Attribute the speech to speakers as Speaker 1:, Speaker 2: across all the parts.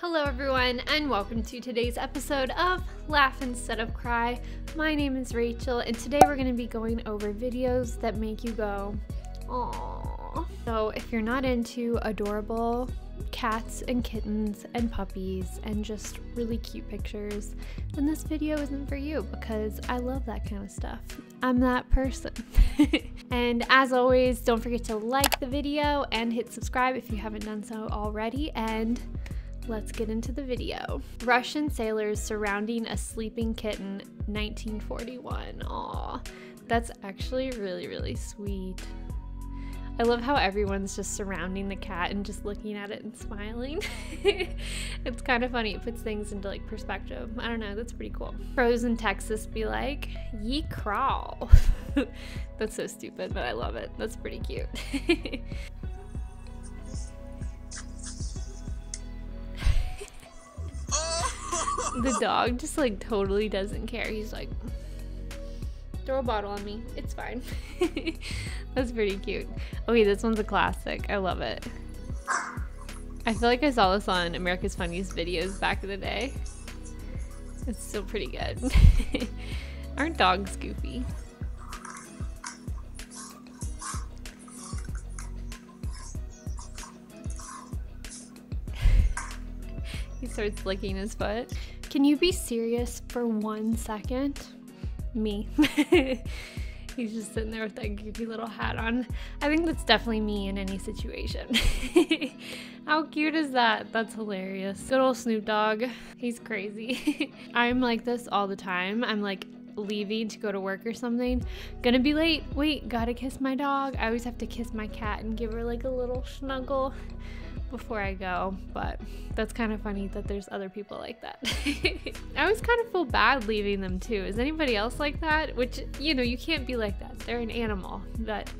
Speaker 1: Hello, everyone, and welcome to today's episode of Laugh Instead of Cry. My name is Rachel, and today we're going to be going over videos that make you go, aww. So, if you're not into adorable cats and kittens and puppies and just really cute pictures, then this video isn't for you because I love that kind of stuff. I'm that person. and as always, don't forget to like the video and hit subscribe if you haven't done so already. And Let's get into the video. Russian sailors surrounding a sleeping kitten, 1941. Aw, that's actually really, really sweet. I love how everyone's just surrounding the cat and just looking at it and smiling. it's kind of funny. It puts things into like perspective. I don't know. That's pretty cool. Frozen Texas be like, ye crawl. that's so stupid, but I love it. That's pretty cute. the dog just like totally doesn't care. He's like, throw a bottle on me. It's fine. That's pretty cute. Okay, this one's a classic. I love it. I feel like I saw this on America's Funniest Videos back in the day. It's still pretty good. Aren't dogs goofy? he starts licking his foot. Can you be serious for one second? Me. He's just sitting there with that goofy little hat on. I think that's definitely me in any situation. How cute is that? That's hilarious. Good old Snoop Dogg. He's crazy. I'm like this all the time. I'm like leaving to go to work or something. Gonna be late. Wait, gotta kiss my dog. I always have to kiss my cat and give her like a little snuggle before I go, but that's kind of funny that there's other people like that. I always kind of feel bad leaving them too. Is anybody else like that? Which, you know, you can't be like that. They're an animal. But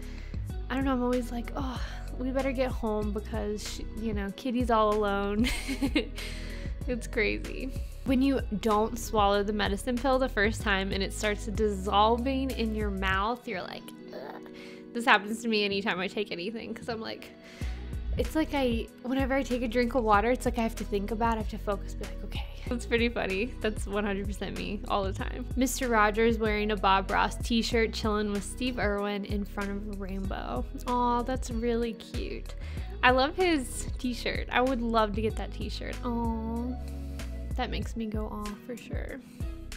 Speaker 1: I don't know, I'm always like, oh, we better get home because, she, you know, Kitty's all alone. it's crazy. When you don't swallow the medicine pill the first time and it starts dissolving in your mouth, you're like, Ugh. this happens to me anytime I take anything because I'm like, it's like I, whenever I take a drink of water, it's like I have to think about it, I have to focus, be like, okay. That's pretty funny. That's 100% me all the time. Mr. Rogers wearing a Bob Ross t shirt, chilling with Steve Irwin in front of a rainbow. Aw, that's really cute. I love his t shirt. I would love to get that t shirt. Oh, that makes me go off for sure.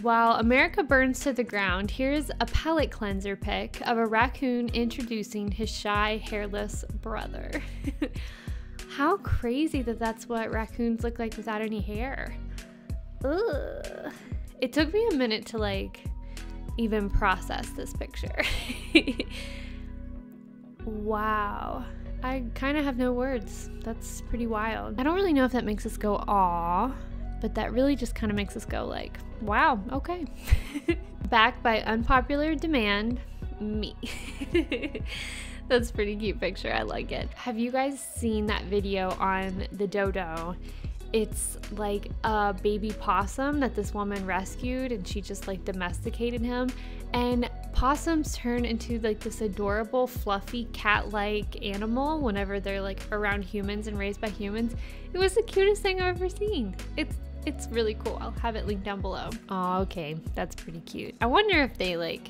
Speaker 1: While America burns to the ground, here's a palate cleanser pic of a raccoon introducing his shy, hairless brother. How crazy that that's what raccoons look like without any hair. Ugh. It took me a minute to like even process this picture. wow. I kind of have no words. That's pretty wild. I don't really know if that makes us go aw, but that really just kind of makes us go like, wow, okay. Back by unpopular demand, me. That's pretty cute picture. I like it. Have you guys seen that video on the dodo? It's like a baby possum that this woman rescued and she just like domesticated him. And possums turn into like this adorable, fluffy cat-like animal whenever they're like around humans and raised by humans. It was the cutest thing I've ever seen. It's it's really cool. I'll have it linked down below. Oh, okay. That's pretty cute. I wonder if they like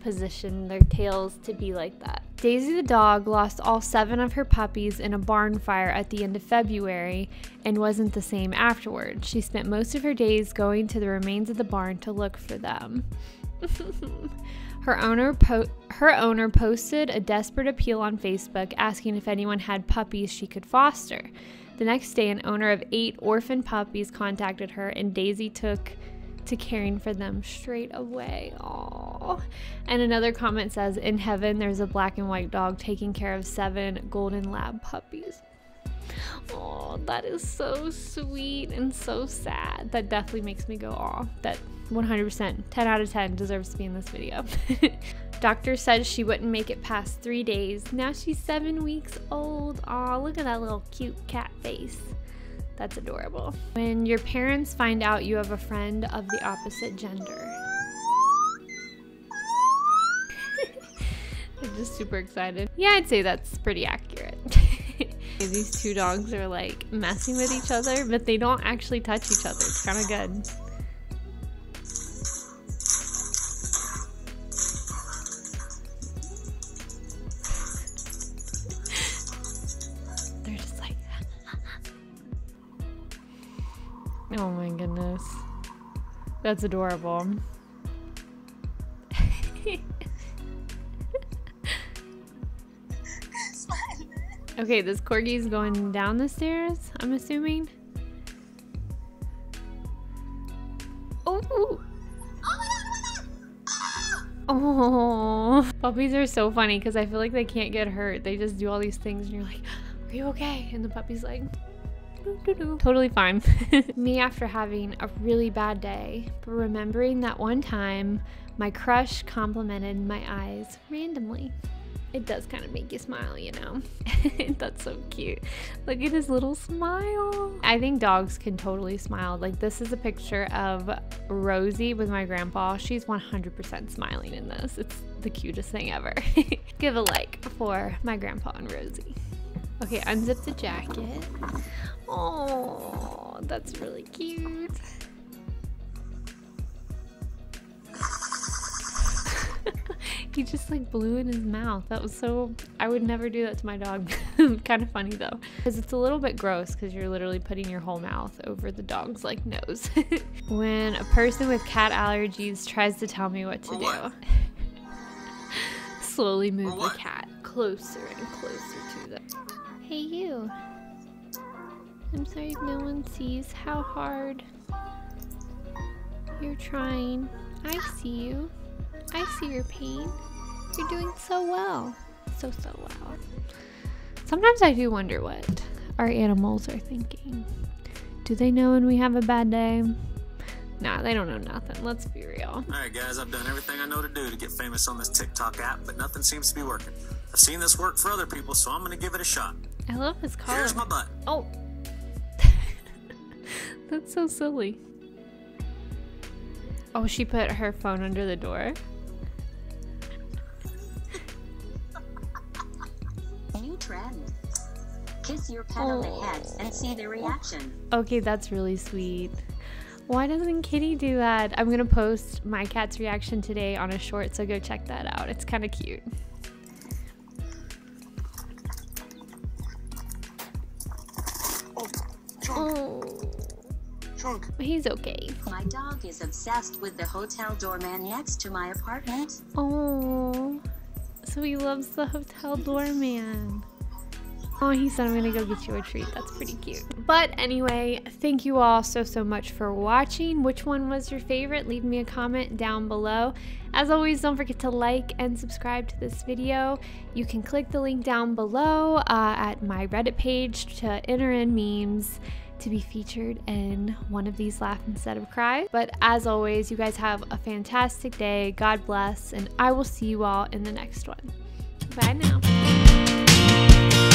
Speaker 1: position their tails to be like that. Daisy the dog lost all seven of her puppies in a barn fire at the end of February and wasn't the same afterward. She spent most of her days going to the remains of the barn to look for them. her owner po- her owner posted a desperate appeal on Facebook asking if anyone had puppies she could foster. The next day, an owner of eight orphan puppies contacted her, and Daisy took to caring for them straight away. Aww. And another comment says, In heaven, there's a black and white dog taking care of seven golden lab puppies. Oh, that is so sweet and so sad. That definitely makes me go, aw. That 100%, 10 out of 10 deserves to be in this video. Doctor said she wouldn't make it past three days. Now she's seven weeks old. Aw, look at that little cute cat face. That's adorable. When your parents find out you have a friend of the opposite gender. I'm just super excited. Yeah, I'd say that's pretty accurate. These two dogs are like messing with each other, but they don't actually touch each other. It's kind of good. Oh my goodness. That's adorable. okay, this corgi's going down the stairs, I'm assuming. Oh, oh, puppies are so funny because I feel like they can't get hurt. They just do all these things, and you're like, "Are you okay?" And the puppy's like, Totally fine. Me after having a really bad day, but remembering that one time my crush complimented my eyes randomly. It does kind of make you smile, you know? That's so cute. Look at his little smile. I think dogs can totally smile. Like, this is a picture of Rosie with my grandpa. She's 100% smiling in this. It's the cutest thing ever. Give a like for my grandpa and Rosie. Okay, unzip the jacket. Oh, that's really cute. he just like blew in his mouth. That was so. I would never do that to my dog. kind of funny though, because it's a little bit gross because you're literally putting your whole mouth over the dog's like nose. when a person with cat allergies tries to tell me what to do, slowly move the cat closer and closer. Hey, you. I'm sorry if no one sees how hard you're trying. I see you. I see your pain. You're doing so well. So, so well. Sometimes I do wonder what our animals are thinking. Do they know when we have a bad day? Nah, they don't know nothing. Let's be real.
Speaker 2: Alright, guys, I've done everything I know to do to get famous on this TikTok app, but nothing seems to be working. I've seen this work for other people, so I'm gonna give it a shot.
Speaker 1: I love his collar.
Speaker 2: Here's my butt.
Speaker 1: Oh. That's so silly. Oh, she put her phone under the door.
Speaker 3: New trend. Kiss your pet on the oh. head and see the reaction.
Speaker 1: Okay, that's really sweet. Why doesn't Kitty do that? I'm gonna post my cat's reaction today on a short, so go check that out. It's kind of cute. Oh,
Speaker 2: Trunk.
Speaker 1: he's okay.
Speaker 3: My dog is obsessed with the hotel doorman next to my apartment.
Speaker 1: Oh, so he loves the hotel doorman. Oh, he said, I'm gonna go get you a treat. That's pretty cute. But anyway, thank you all so, so much for watching. Which one was your favorite? Leave me a comment down below. As always, don't forget to like and subscribe to this video. You can click the link down below uh, at my Reddit page to enter in memes to be featured in one of these laugh instead of cry. But as always, you guys have a fantastic day. God bless, and I will see you all in the next one. Bye now.